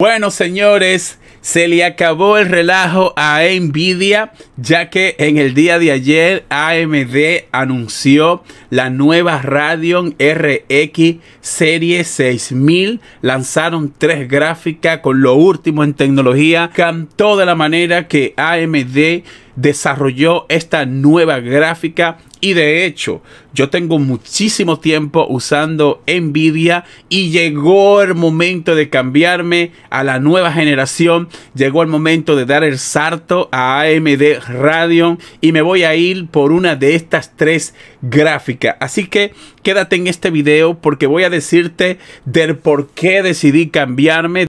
Bueno, señores, se le acabó el relajo a Nvidia, ya que en el día de ayer AMD anunció la nueva Radeon RX Serie 6000. Lanzaron tres gráficas con lo último en tecnología. Cantó de la manera que AMD desarrolló esta nueva gráfica y de hecho, yo tengo muchísimo tiempo usando Nvidia y llegó el momento de cambiarme a la nueva generación. Llegó el momento de dar el salto a AMD Radeon y me voy a ir por una de estas tres gráficas. Así que quédate en este video porque voy a decirte del por qué decidí cambiarme.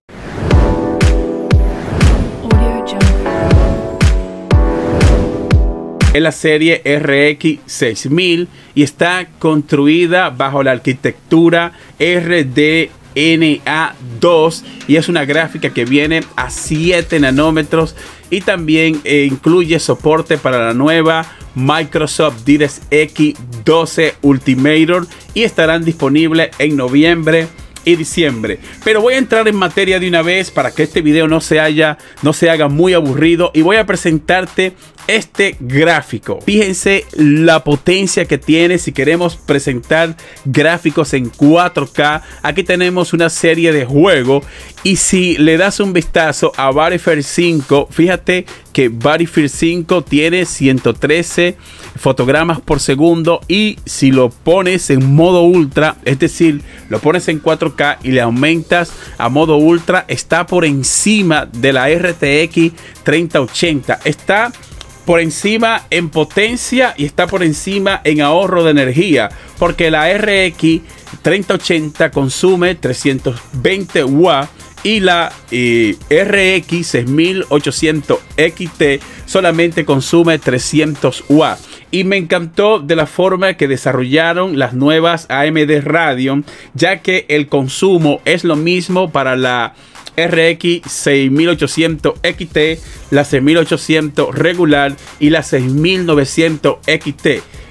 Es la serie RX 6000 y está construida bajo la arquitectura RDNA2 y es una gráfica que viene a 7 nanómetros y también eh, incluye soporte para la nueva Microsoft DirectX 12 Ultimator y estarán disponibles en noviembre y diciembre. Pero voy a entrar en materia de una vez para que este video no se haya, no se haga muy aburrido y voy a presentarte este gráfico. Fíjense la potencia que tiene si queremos presentar gráficos en 4K. Aquí tenemos una serie de juegos y si le das un vistazo a Battlefield 5, fíjate que Battlefield 5 tiene 113 fotogramas por segundo y si lo pones en modo ultra, es decir, lo pones en 4K y le aumentas a modo ultra, está por encima de la RTX 3080. Está por encima en potencia y está por encima en ahorro de energía, porque la RX 3080 consume 320 watts y la RX 6800 XT solamente consume 300 watts. Y me encantó de la forma que desarrollaron las nuevas AMD Radeon, ya que el consumo es lo mismo para la RX 6800 XT, la 6800 regular y la 6900 XT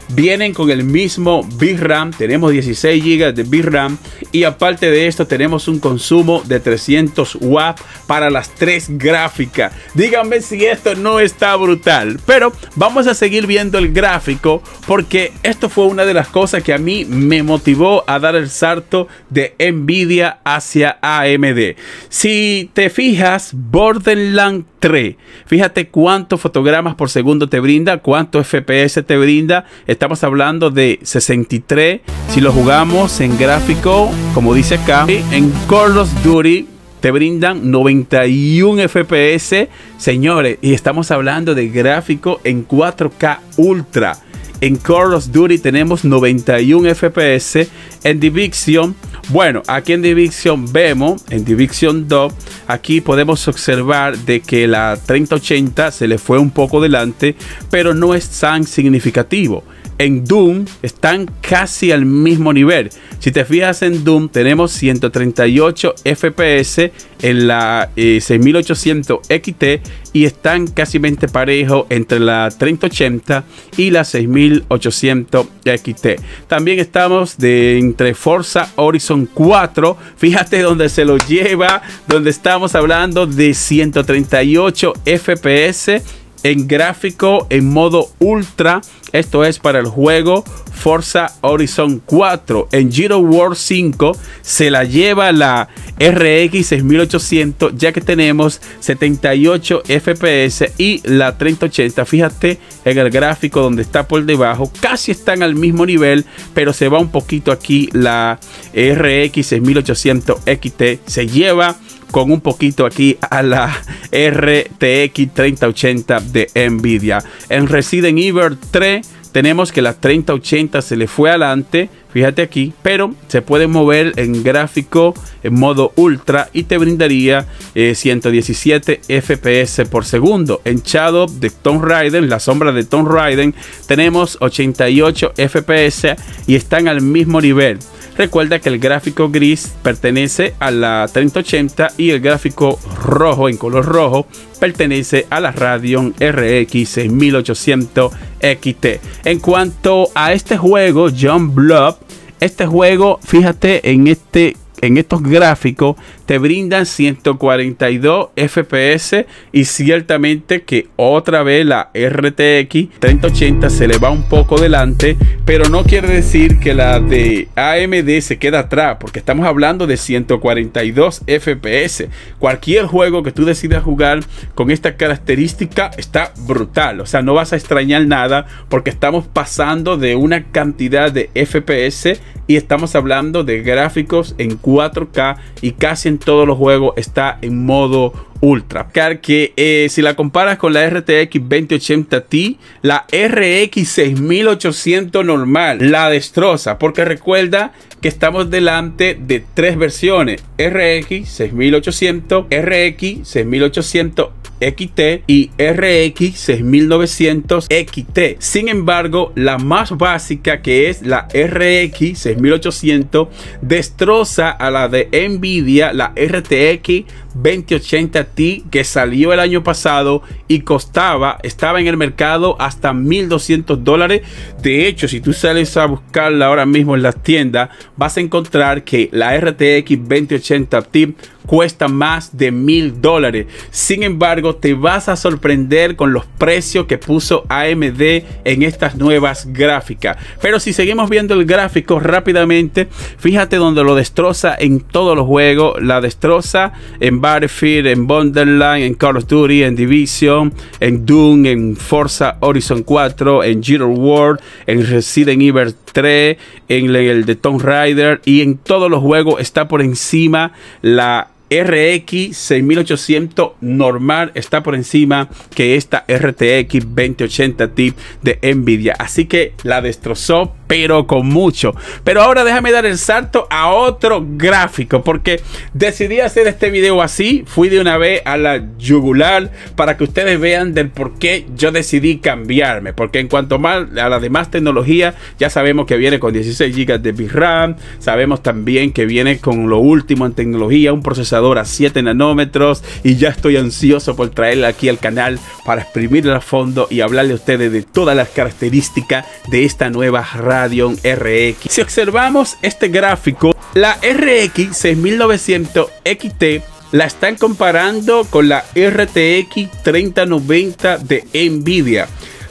vienen con el mismo VRAM, tenemos 16 GB de VRAM y aparte de esto tenemos un consumo de 300 watts para las tres gráficas. Díganme si esto no está brutal, pero vamos a seguir viendo el gráfico porque esto fue una de las cosas que a mí me motivó a dar el salto de Nvidia hacia AMD. Si te fijas, Borderlands 3, fíjate cuántos fotogramas por segundo te brinda, cuánto FPS te brinda estamos hablando de 63. Si lo jugamos en gráfico, como dice acá, en Call of Duty te brindan 91 FPS, señores, y estamos hablando de gráfico en 4K Ultra. En Call of Duty tenemos 91 FPS. En Division, bueno, aquí en Division vemos, en Division 2, aquí podemos observar de que la 3080 se le fue un poco delante, pero no es tan significativo en Doom están casi al mismo nivel. Si te fijas en Doom, tenemos 138 FPS en la 6800 eh, XT y están casi parejo entre la 3080 y la 6800 XT. También estamos de entre Forza Horizon 4. Fíjate donde se lo lleva, donde estamos hablando de 138 FPS en gráfico en modo ultra. Esto es para el juego Forza Horizon 4. En Giro War 5 se la lleva la RX 6800 ya que tenemos 78 FPS y la 3080. Fíjate en el gráfico donde está por debajo. Casi están al mismo nivel, pero se va un poquito aquí la RX 6800 XT. Se lleva con un poquito aquí a la RTX 3080 de Nvidia. En Resident Evil 3 tenemos que la 3080 se le fue adelante, fíjate aquí, pero se puede mover en gráfico en modo ultra y te brindaría 117 eh, FPS por segundo. En Shadow de Tomb Raider, la sombra de Tomb Raider, tenemos 88 FPS y están al mismo nivel. Recuerda que el gráfico gris pertenece a la 3080 y el gráfico rojo en color rojo pertenece a la Radeon RX 6800 XT. En cuanto a este juego, John Blob, este juego, fíjate en este en estos gráficos te brindan 142 FPS y ciertamente que otra vez la RTX 3080 se le va un poco delante, pero no quiere decir que la de AMD se queda atrás, porque estamos hablando de 142 FPS. Cualquier juego que tú decidas jugar con esta característica está brutal, o sea, no vas a extrañar nada porque estamos pasando de una cantidad de FPS y estamos hablando de gráficos en 4K y casi en todos los juegos está en modo ultra. Que eh, si la comparas con la RTX 2080 Ti, la RX 6800 normal la destroza. Porque recuerda que estamos delante de tres versiones: RX 6800, RX 6800 XT y RX 6900 XT. Sin embargo, la más básica que es la RX 6800 destroza a la de Nvidia, la RTX 2080 Que salió el año pasado y costaba, estaba en el mercado hasta 1200 dólares. De hecho, si tú sales a buscarla ahora mismo en las tiendas, vas a encontrar que la RTX 2080 Ti cuesta más de mil dólares. Sin embargo, te vas a sorprender con los precios que puso AMD en estas nuevas gráficas. Pero si seguimos viendo el gráfico rápidamente, fíjate donde lo destroza en todos los juegos. La destroza en Battlefield, en Borderlands, en Call of Duty, en Division, en Doom, en Forza Horizon 4, en Gear World, en Resident Evil 3, en el de Tomb Raider y en todos los juegos está por encima la RX 6800 normal está por encima que esta RTX 2080 Ti de Nvidia. Así que la destrozó pero con mucho. Pero ahora déjame dar el salto a otro gráfico, porque decidí hacer este video así, fui de una vez a la yugular para que ustedes vean del por qué yo decidí cambiarme, porque en cuanto más a la demás tecnología, ya sabemos que viene con 16 GB de VRAM, sabemos también que viene con lo último en tecnología, un procesador a 7 nanómetros, y ya estoy ansioso por traerla aquí al canal para exprimirle a fondo y hablarle a ustedes de todas las características de esta nueva Radeon RX. Si observamos este gráfico, la RX 6900 XT la están comparando con la RTX 3090 de Nvidia.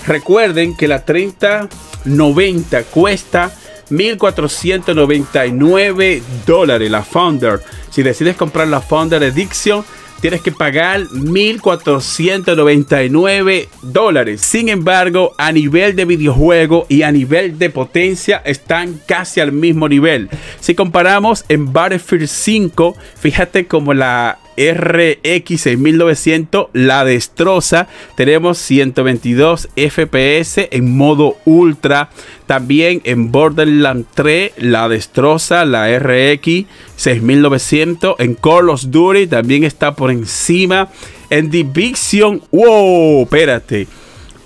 Recuerden que la 3090 cuesta 1499 dólares la Founder. Si decides comprar la Founder Edition, tienes que pagar 1.499 dólares. Sin embargo, a nivel de videojuego y a nivel de potencia están casi al mismo nivel. Si comparamos en Battlefield 5, fíjate como la RX 6900 la destroza. Tenemos 122 FPS en modo ultra. También en Borderlands 3 la destroza la RX 6900. En Call of Duty también está por encima. En Division, wow, espérate.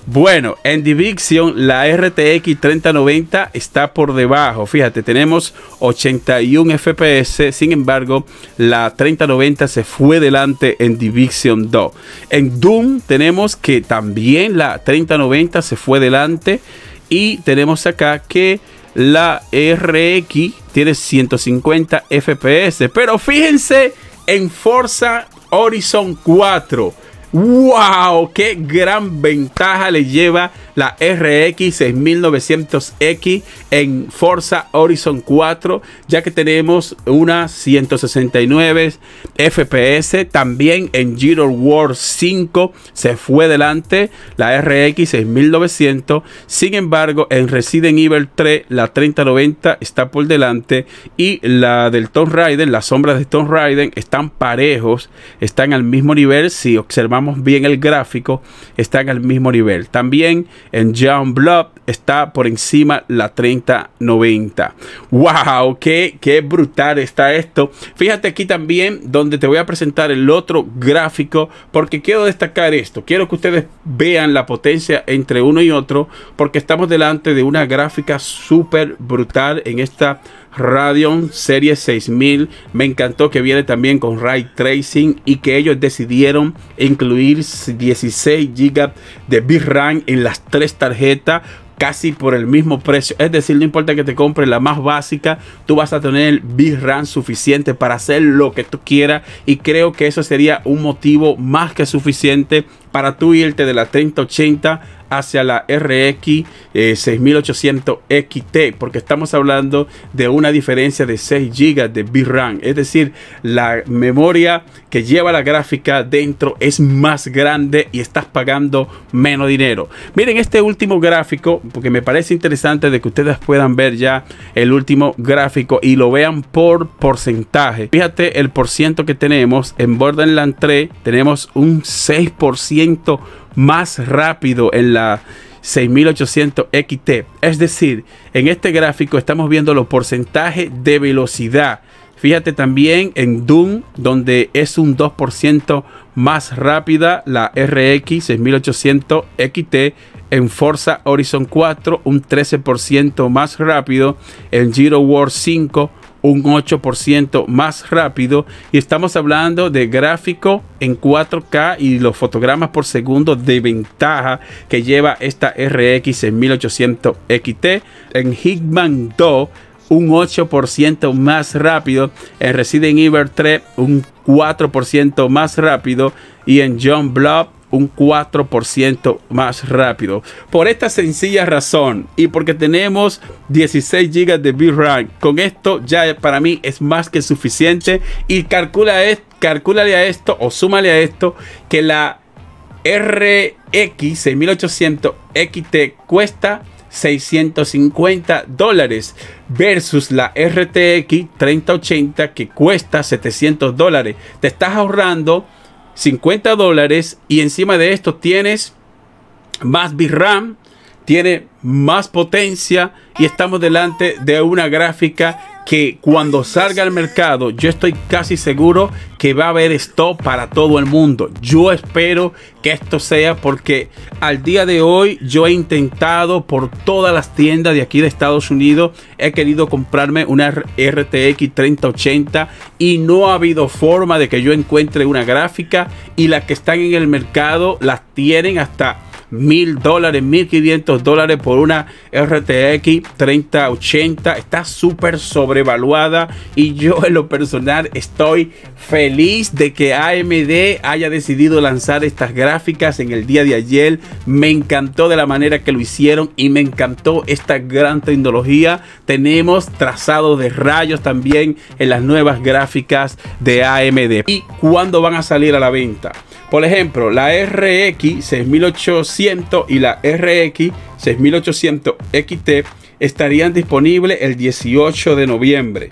Bueno, en Division la RTX 3090 está por debajo. Fíjate, tenemos 81 FPS. Sin embargo, la 3090 se fue delante en Division 2. En Doom tenemos que también la 3090 se fue delante. Y tenemos acá que la RX tiene 150 FPS. Pero fíjense en Forza Horizon 4 ¡Wow! ¡Qué gran ventaja le lleva la RX 6900X en Forza Horizon 4, ya que tenemos una 169 FPS. También en Giro War 5 se fue delante la RX 6900. Sin embargo, en Resident Evil 3, la 3090 está por delante y la del Tomb Raider, las sombras de Tomb Raider están parejos, están al mismo nivel. Si observamos bien el gráfico, están al mismo nivel. También en John Blood está por encima la 3090. ¡Wow! Qué, ¡Qué brutal está esto! Fíjate aquí también donde te voy a presentar el otro gráfico porque quiero destacar esto. Quiero que ustedes vean la potencia entre uno y otro porque estamos delante de una gráfica súper brutal en esta Radeon Serie 6000. Me encantó que viene también con Ray Tracing y que ellos decidieron incluir 16 GB de VRAM en las tres tarjetas casi por el mismo precio. Es decir, no importa que te compres la más básica, tú vas a tener VRAM suficiente para hacer lo que tú quieras y creo que eso sería un motivo más que suficiente para tú irte de la 3080 hacia la RX 6800 XT porque estamos hablando de una diferencia de 6 GB de VRAM es decir la memoria que lleva la gráfica dentro es más grande y estás pagando menos dinero. Miren este último gráfico porque me parece interesante de que ustedes puedan ver ya el último gráfico y lo vean por porcentaje. Fíjate el por ciento que tenemos. En Borderlands 3 tenemos un 6% más rápido en la 6800 XT. Es decir, en este gráfico estamos viendo los porcentajes de velocidad. Fíjate también en Doom, donde es un 2% más rápida la RX 6800 XT. En Forza Horizon 4, un 13% más rápido. En Giro War 5, un 8% más rápido. Y estamos hablando de gráfico en 4K y los fotogramas por segundo de ventaja que lleva esta RX en 1800 XT en Hitman 2 un 8% más rápido. En Resident Evil 3 un 4% más rápido. Y en John Blob un 4% más rápido. Por esta sencilla razón y porque tenemos 16 GB de VRAM, con esto ya para mí es más que suficiente y calcula es, calcúlale a esto o súmale a esto que la RX 6800 XT cuesta 650 dólares versus la RTX 3080 que cuesta 700 dólares. Te estás ahorrando 50 dólares y encima de esto tienes más VRAM, tiene más potencia y estamos delante de una gráfica que cuando salga al mercado yo estoy casi seguro que va a haber stop para todo el mundo. Yo espero que esto sea porque al día de hoy yo he intentado por todas las tiendas de aquí de Estados Unidos, he querido comprarme una RTX 3080 y no ha habido forma de que yo encuentre una gráfica y las que están en el mercado las tienen hasta mil dólares, mil quinientos dólares por una RTX 3080. Está súper sobrevaluada y yo en lo personal estoy feliz de que AMD haya decidido lanzar estas gráficas en el día de ayer. Me encantó de la manera que lo hicieron y me encantó esta gran tecnología. Tenemos trazado de rayos también en las nuevas gráficas de AMD. ¿Y cuándo van a salir a la venta? Por ejemplo, la RX 6800 y la RX 6800 XT estarían disponibles el 18 de noviembre.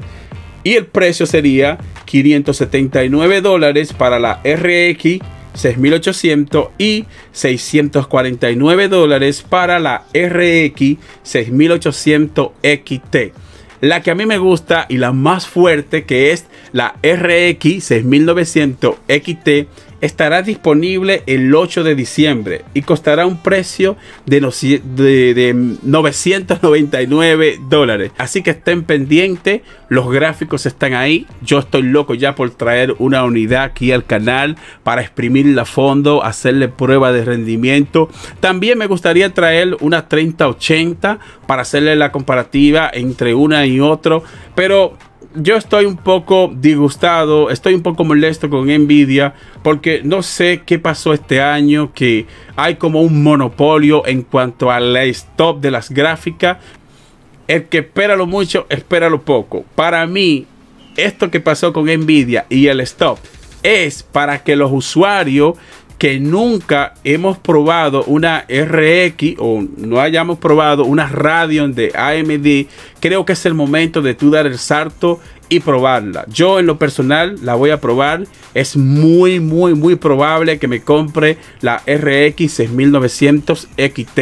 Y el precio sería 579 dólares para la RX 6800 y 649 dólares para la RX 6800 XT. La que a mí me gusta y la más fuerte que es la RX 6900 XT estará disponible el 8 de diciembre y costará un precio de, de, 999 dólares. Así que estén pendientes, los gráficos están ahí. Yo estoy loco ya por traer una unidad aquí al canal para exprimirla a fondo, hacerle prueba de rendimiento. También me gustaría traer una 3080 para hacerle la comparativa entre una y otro, pero yo estoy un poco disgustado, estoy un poco molesto con Nvidia porque no sé qué pasó este año, que hay como un monopolio en cuanto al stop de las gráficas. El que espera lo mucho, espera lo poco. Para mí, esto que pasó con Nvidia y el stop es para que los usuarios que nunca hemos probado una RX o no hayamos probado una Radeon de AMD, creo que es el momento de tú dar el salto y probarla. Yo en lo personal la voy a probar. Es muy, muy, muy probable que me compre la RX 6900 XT.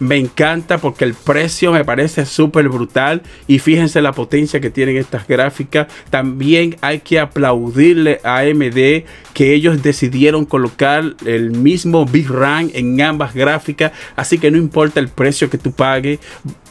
Me encanta porque el precio me parece súper brutal. Y fíjense la potencia que tienen estas gráficas. También hay que aplaudirle a AMD que ellos decidieron colocar el mismo Big RAM en ambas gráficas. Así que no importa el precio que tú pagues.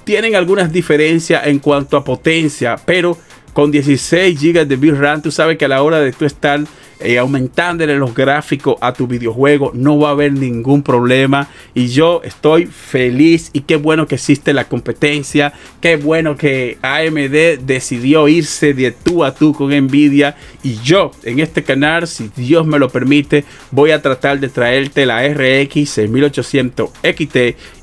Tienen algunas diferencias en cuanto a potencia, pero con 16 GB de VRAM, tú sabes que a la hora de tú estar eh, aumentándole los gráficos a tu videojuego, no va a haber ningún problema. Y yo estoy feliz y qué bueno que existe la competencia, qué bueno que AMD decidió irse de tú a tú con Nvidia. Y yo en este canal, si Dios me lo permite, voy a tratar de traerte la RX 6800 XT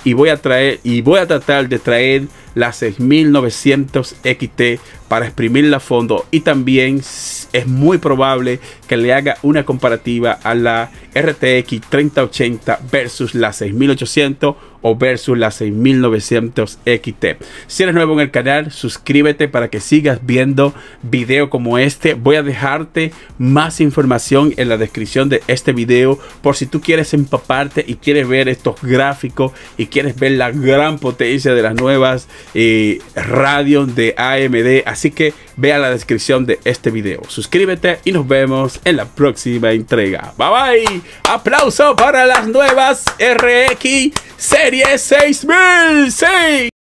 y voy a traer y voy a tratar de traer la 6900 XT para exprimirla a fondo y también es muy probable que le haga una comparativa a la RTX 3080 versus la 6800 o versus la 6900 XT. Si eres nuevo en el canal, suscríbete para que sigas viendo videos como este. Voy a dejarte más información en la descripción de este video por si tú quieres empaparte y quieres ver estos gráficos y quieres ver la gran potencia de las nuevas eh, radios de AMD. Así que vea la descripción de este video. Suscríbete y nos vemos en la próxima entrega. Bye bye. Aplauso para las nuevas RX Serie 6006.